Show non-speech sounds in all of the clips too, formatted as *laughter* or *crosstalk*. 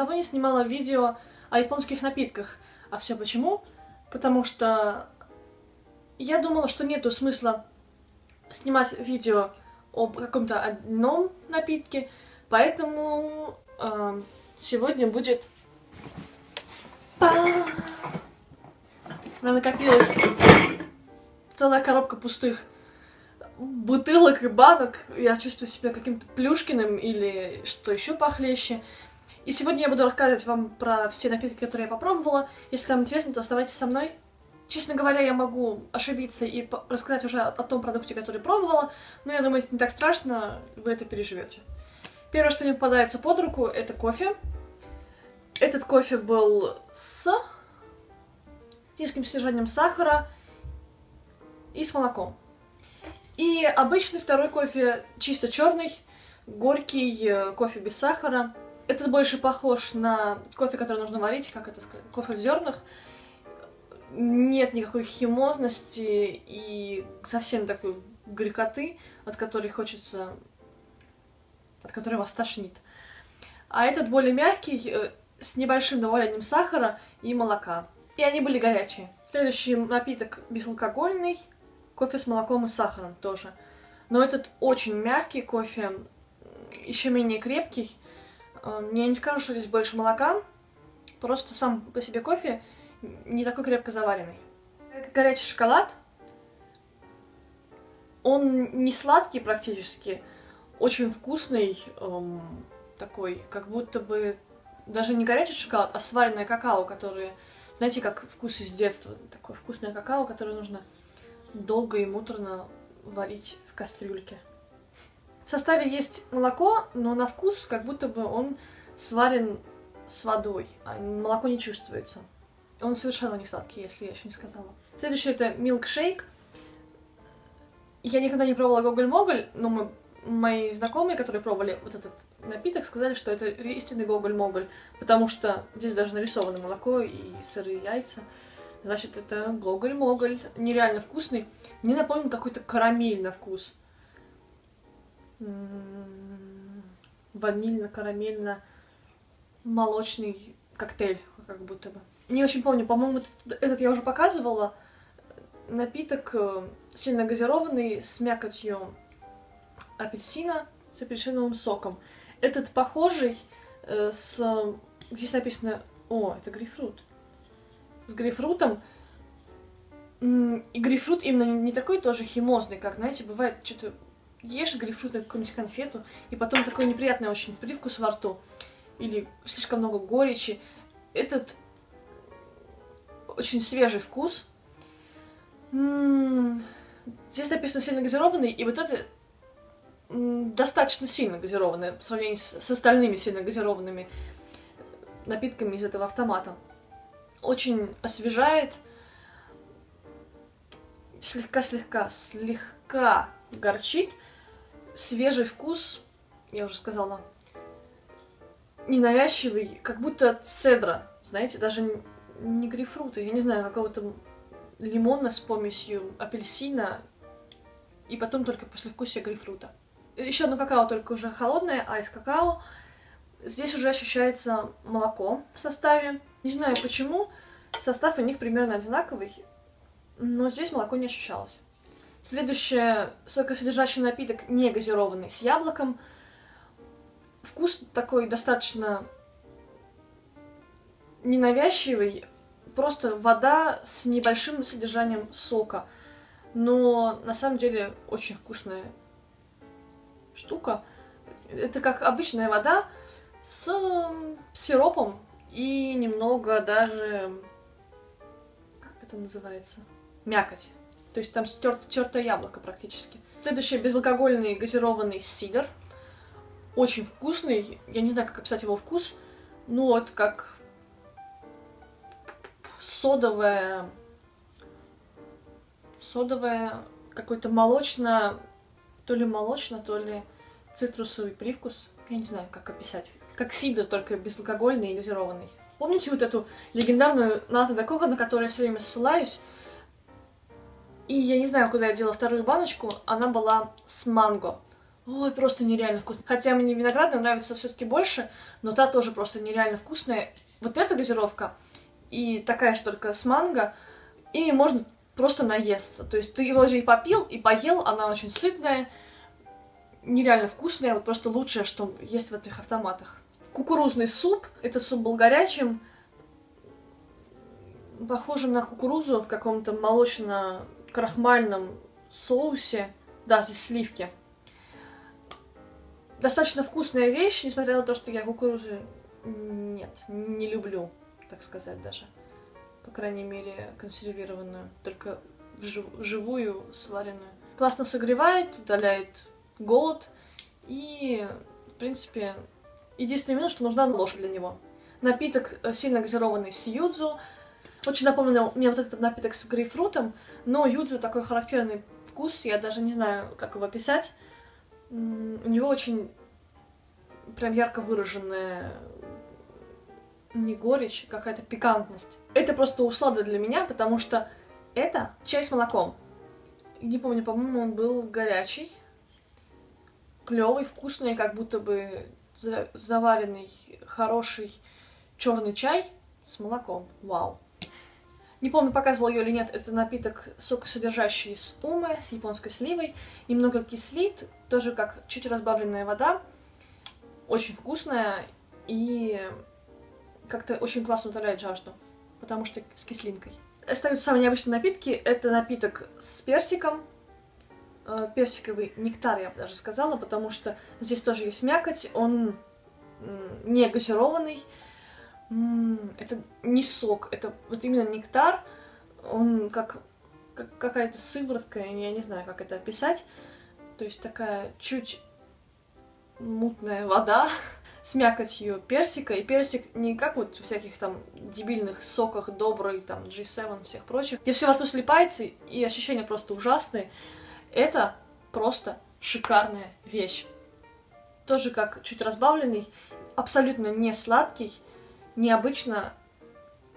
давно не снимала видео о японских напитках. А все почему? Потому что я думала, что нету смысла снимать видео об каком-то одном напитке, поэтому э, сегодня будет... У меня накопилась целая коробка пустых бутылок и банок. Я чувствую себя каким-то Плюшкиным или что еще похлеще. И сегодня я буду рассказывать вам про все напитки, которые я попробовала. Если вам интересно, то оставайтесь со мной. Честно говоря, я могу ошибиться и рассказать уже о, том продукте, который пробовала, но я думаю, это не так страшно, вы это переживете. Первое, что мне попадается под руку, это кофе. Этот кофе был с низким содержанием сахара и с молоком. И обычный второй кофе чисто черный, горький э, кофе без сахара. Этот больше похож на кофе, который нужно варить, как это сказать, кофе в зернах нет никакой химозности и совсем такой грекоты, от которой хочется... от которой вас тошнит. А этот более мягкий, э, с небольшим добавлением сахара и молока. И они были горячие. Следующий напиток безалкогольный, кофе с молоком и сахаром тоже. Но этот очень мягкий кофе, еще менее крепкий. Э, я не скажу, что здесь больше молока, просто сам по себе кофе не такой крепко заваренный. Горячий шоколад. Он не сладкий практически, очень вкусный, эм, такой, как будто бы даже не горячий шоколад, а сваренное какао, которое, знаете, как вкус из детства. Такое вкусное какао, которое нужно долго и муторно варить в кастрюльке. В составе есть молоко, но на вкус как будто бы он сварен с водой, а молоко не чувствуется. Он совершенно не сладкий, если я еще не сказала. Следующий это милкшейк. Я никогда не пробовала гоголь-моголь, но мы, мои знакомые, которые пробовали вот этот напиток, сказали, что это истинный гоголь-моголь, потому что здесь даже нарисовано молоко и сырые яйца. Значит, это гоголь-моголь. Нереально вкусный. Мне напомнил какой-то карамель на вкус. Ванильно-карамельно-молочный коктейль, как будто бы не очень помню, по-моему, этот, этот я уже показывала. Напиток э, сильно газированный с мякотью апельсина с апельсиновым соком. Этот похожий э, с... Здесь написано... О, это грейпфрут. С грейпфрутом. И грейпфрут именно не такой тоже химозный, как, знаете, бывает, что-то ешь грейпфрут, какую-нибудь конфету, и потом такой неприятный очень привкус во рту. Или слишком много горечи. Этот очень свежий вкус. М-м-м. Здесь написано сильно газированный, и вот это достаточно сильно газированное в сравнении с, с остальными сильно газированными напитками из этого автомата. Очень освежает, слегка-слегка, слегка горчит, свежий вкус, я уже сказала, ненавязчивый, как будто цедра, знаете, даже не грейпфрута, я не знаю, какого-то лимона с помесью апельсина, и потом только послевкусие грейпфрута. Еще одно какао, только уже холодное, айс какао. Здесь уже ощущается молоко в составе. Не знаю почему, состав у них примерно одинаковый, но здесь молоко не ощущалось. Следующее сокосодержащий напиток не газированный с яблоком. Вкус такой достаточно ненавязчивый, просто вода с небольшим содержанием сока. Но на самом деле очень вкусная штука. Это как обычная вода с сиропом и немного даже... Как это называется? Мякоть. То есть там тертое яблоко практически. Следующий безалкогольный газированный сидр. Очень вкусный. Я не знаю, как описать его вкус. Ну вот как содовое, содовое, какой-то молочно, то ли молочно, то ли цитрусовый привкус. Я не знаю, как описать. Как сидр, только безалкогольный и газированный. Помните вот эту легендарную Ната Дакоха, на которую я все время ссылаюсь? И я не знаю, куда я делала вторую баночку. Она была с манго. Ой, просто нереально вкусно. Хотя мне виноградная нравится все-таки больше, но та тоже просто нереально вкусная. Вот эта газировка и такая же только с манго, и можно просто наесться. То есть ты его же и попил, и поел, она очень сытная, нереально вкусная, вот просто лучшее, что есть в этих автоматах. Кукурузный суп, этот суп был горячим, похоже на кукурузу в каком-то молочно-крахмальном соусе, да, здесь сливки. Достаточно вкусная вещь, несмотря на то, что я кукурузы нет, не люблю, так сказать даже. По крайней мере, консервированную, только жив живую, сваренную. Классно согревает, удаляет голод и, в принципе, единственный минус, что нужна ложка для него. Напиток э, сильно газированный с юдзу. Очень напомнил мне вот этот напиток с грейпфрутом, но юдзу такой характерный вкус, я даже не знаю, как его описать. У него очень прям ярко выраженная не горечь, какая-то пикантность. Это просто услада для меня, потому что это чай с молоком. Не помню, по-моему, он был горячий, клевый, вкусный, как будто бы заваренный хороший черный чай с молоком. Вау. Не помню, показывал ее или нет, это напиток сокосодержащий с умы, с японской сливой. Немного кислит, тоже как чуть разбавленная вода. Очень вкусная и как-то очень классно утоляет жажду, потому что с кислинкой. Остаются самые необычные напитки. Это напиток с персиком, э, персиковый нектар, я бы даже сказала, потому что здесь тоже есть мякоть, он не газированный, это не сок, это вот именно нектар, он как, как какая-то сыворотка, я не знаю, как это описать, то есть такая чуть мутная вода *laughs* с мякотью персика, и персик не как вот в всяких там дебильных соках, добрый, там, G7, всех прочих, где все во рту слипается, и ощущения просто ужасные. Это просто шикарная вещь. Тоже как чуть разбавленный, абсолютно не сладкий, необычно.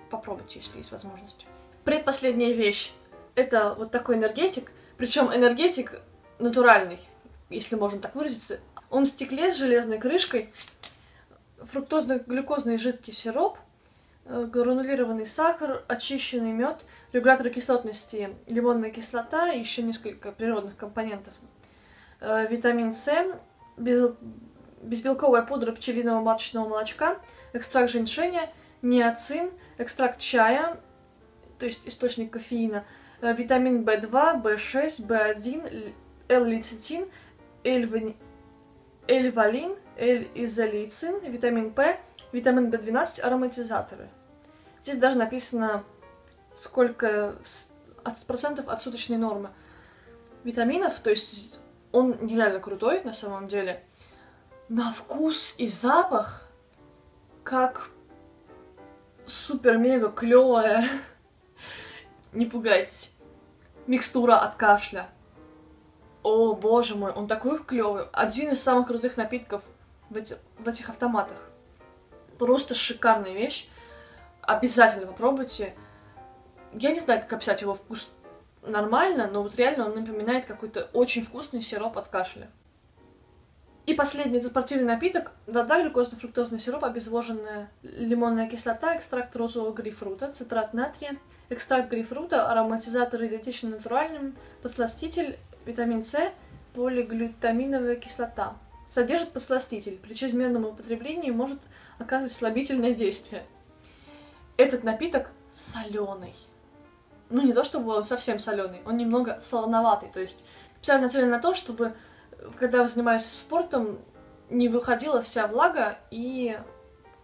Попробуйте, если есть возможность. Предпоследняя вещь. Это вот такой энергетик, причем энергетик натуральный, если можно так выразиться. Он в стекле с железной крышкой, фруктозно-глюкозный жидкий сироп, э, гранулированный сахар, очищенный мед, регуляторы кислотности, лимонная кислота и еще несколько природных компонентов. Э, витамин С, без, безбелковая пудра пчелиного маточного молочка, экстракт женьшеня, ниацин, экстракт чая, то есть источник кофеина, э, витамин В2, В6, В1, L-лецитин, L-валин, L-изолицин, витамин П, витамин В12, ароматизаторы. Здесь даже написано, сколько процентов от суточной нормы витаминов, то есть он нереально крутой на самом деле. На вкус и запах как супер-мега клевая, *laughs* не пугайтесь, микстура от кашля. О, боже мой, он такой клевый. Один из самых крутых напитков в, эти, в этих автоматах. Просто шикарная вещь. Обязательно попробуйте. Я не знаю, как описать его вкус нормально, но вот реально он напоминает какой-то очень вкусный сироп от кашля. И последний это спортивный напиток. Вода, глюкозно-фруктозный сироп, обезвоженная лимонная кислота, экстракт розового грейпфрута, цитрат натрия, экстракт грейпфрута, ароматизатор идентичен натуральным, подсластитель, витамин С, полиглютаминовая кислота. Содержит подсластитель. При чрезмерном употреблении может оказывать слабительное действие. Этот напиток соленый. Ну, не то чтобы он совсем соленый, он немного солоноватый. То есть специально нацелен на то, чтобы когда вы занимались спортом, не выходила вся влага и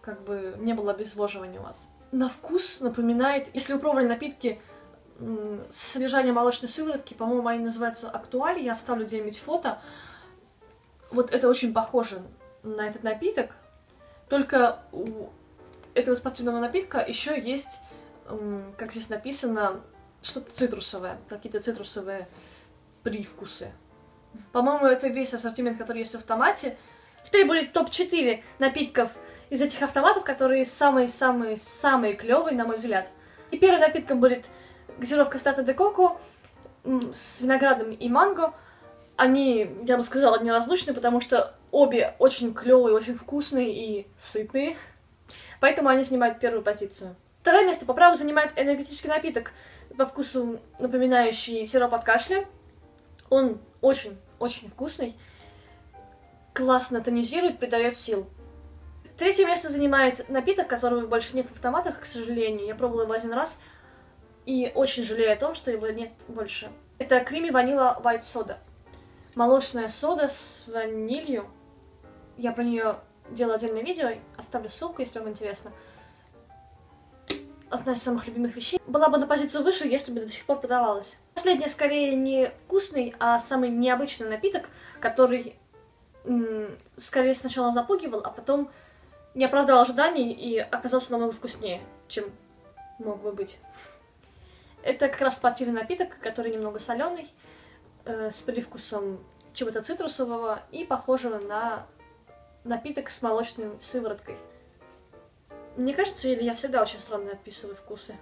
как бы не было обезвоживания у вас. На вкус напоминает, если вы пробовали напитки с содержанием молочной сыворотки, по-моему, они называются актуали, я вставлю где-нибудь фото. Вот это очень похоже на этот напиток, только у этого спортивного напитка еще есть, как здесь написано, что-то цитрусовое, какие-то цитрусовые привкусы. По-моему, это весь ассортимент, который есть в автомате. Теперь будет топ-4 напитков из этих автоматов, которые самые-самые-самые клевые, на мой взгляд. И первым напитком будет газировка Стата де Коко с виноградом и манго. Они, я бы сказала, неразлучны, потому что обе очень клевые, очень вкусные и сытные. Поэтому они занимают первую позицию. Второе место по праву занимает энергетический напиток, по вкусу напоминающий сироп от кашля. Он очень-очень вкусный, классно тонизирует, придает сил. Третье место занимает напиток, которого больше нет в автоматах, к сожалению. Я пробовала его один раз и очень жалею о том, что его нет больше. Это Крими Ванила White Soda. Молочная сода с ванилью. Я про нее делала отдельное видео, оставлю ссылку, если вам интересно. Одна из самых любимых вещей. Была бы на позицию выше, если бы до сих пор продавалась. Последнее скорее не вкусный, а самый необычный напиток, который скорее сначала запугивал, а потом не оправдал ожиданий и оказался намного вкуснее, чем мог бы быть. Это как раз спортивный напиток, который немного соленый, э, с привкусом чего-то цитрусового и похожего на напиток с молочной сывороткой. Мне кажется, или я всегда очень странно описываю вкусы.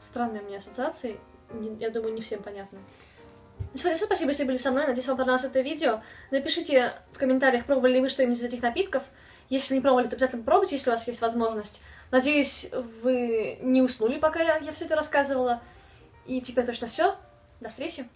Странные у меня ассоциации, я думаю, не всем понятно. На сегодня все, спасибо, если были со мной, надеюсь, вам понравилось это видео. Напишите в комментариях, пробовали ли вы что-нибудь из этих напитков. Если не пробовали, то обязательно попробуйте, если у вас есть возможность. Надеюсь, вы не уснули, пока я, я все это рассказывала. И теперь точно все. До встречи!